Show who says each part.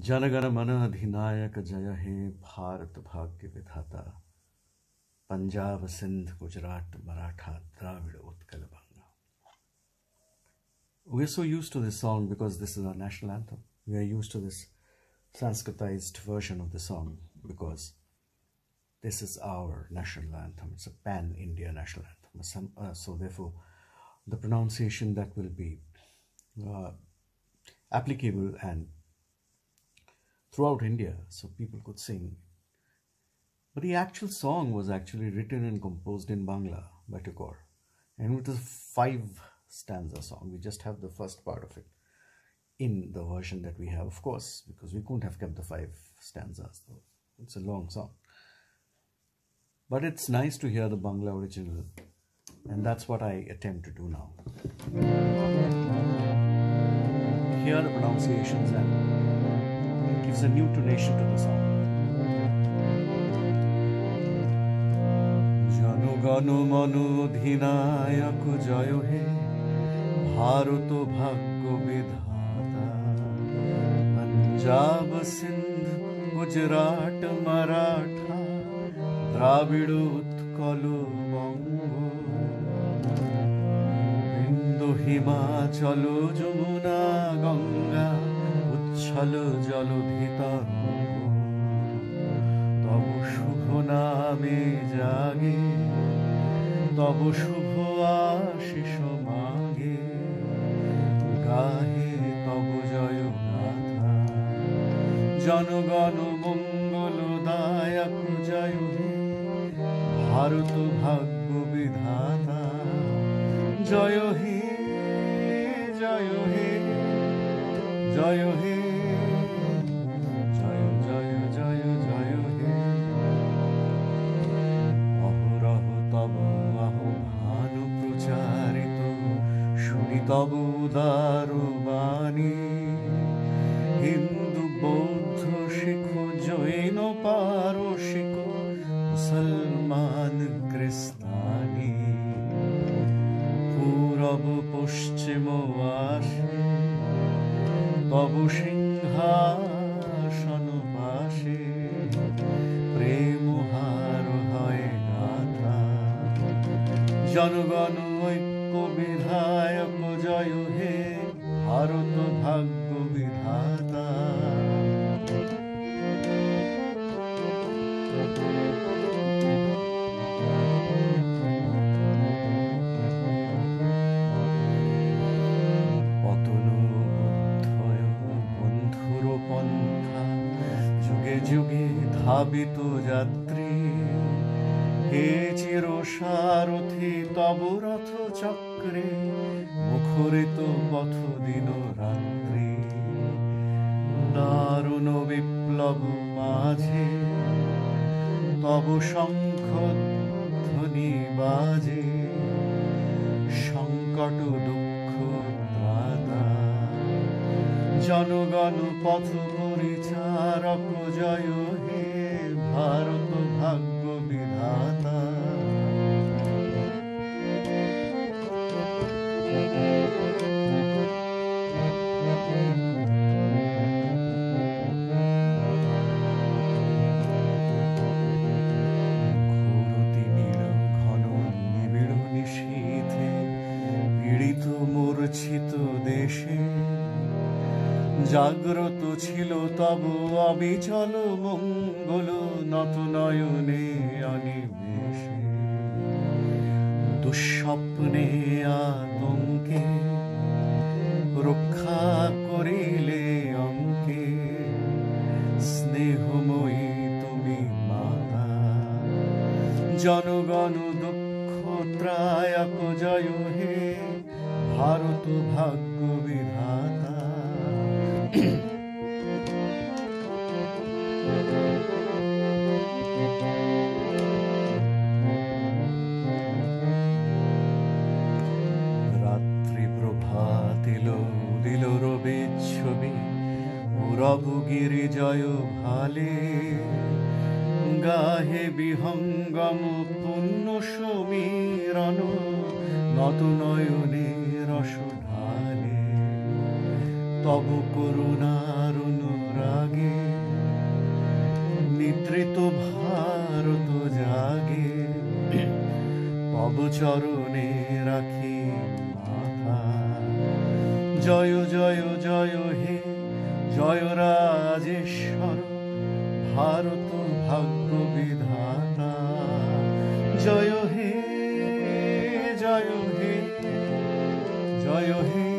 Speaker 1: जनगण मन अधिनायक जय हे भारत भाग्य विधाता Punjab Sindh Gujarat maratha Dravid Utkal banga we're so used to this song because this is our national anthem we are used to this sanskritized version of the song because this is our national anthem it's a pan india national anthem Some- uh, so therefore the pronunciation that will be uh, applicable and throughout India, so people could sing. But the actual song was actually written and composed in Bangla by Tagore, and it was a five stanza song. We just have the first part of it in the version that we have, of course, because we couldn't have kept the five stanzas. Though. It's a long song. But it's nice to hear the Bangla original, and that's what I attempt to do now. Hear the pronunciations and gives a new tonation to the song. জনগণ মন অধিনায়ক জয় হে, ভারত ভাগ্য বিধাতা পঞ্জাব, সিন্ধ, গুজরাট, মারাঠা, দ্রাবিড়, উৎকল, বঙ্গ বিন্দু হিমাচল, যমুনা, গঙ্গা তব শুভ নামে জাগে, তব শুভ মাগে, গাহে তব জয় গাথা। জনগণ মঙ্গল দায়ক ভারত ভাগ্য বিধাতা। জয় হে জয় হে জয় হে তব উদার হিন্দু, বৌদ্ধ, শিখ, জৈন পারসিক মুসলমান খ্রিস্তানি পূরব, পশ্চিম, আসে তব সিংহাসন পাশে। প্রেম হার হয় গাথা জনগণ ঐক্য বিধায়ক জয় হে ভারত ভাগ্য বিধাতা যুগে ধাবিত যাত্রী। হে চির সারথি তব রথ চক্রে মুখরিত পথ দিন রাত্রি। দারুণ বিপ্লব মাঝে, তব শঙ্খ ধ্বনি বাজে, সংকট দুঃখ ত্রাতা জনগণ পথ পরিচারক জয় হে ভারত ভাগ্য বিধাতা ঘোরতিমির জাগ্রত ছিল তব অবিচল মঙ্গল নত নয়নে অনিবেশে দুঃস্বপ্নে আতঙ্কে রক্ষা করিলে অঙ্কে। স্নেহময়ী তুমি মাতা। জনগণ দুঃখ ত্রায়ক জয় হে। ভারত ভাগ্য প্রভাতিল দিল রবি ছবি পুরব গিরি জয় ভালে। গাহে বিহঙ্গম পুণ্য সমীরণ নত নয়নে তব নিদ্রিত ভারত জাগে। তব রাখি মাথা। জয় জয় জয় হে জয় রাজেশ্বর, ভারত ভাগ্য বিধাতা। জয় হে জয় হে জয় হে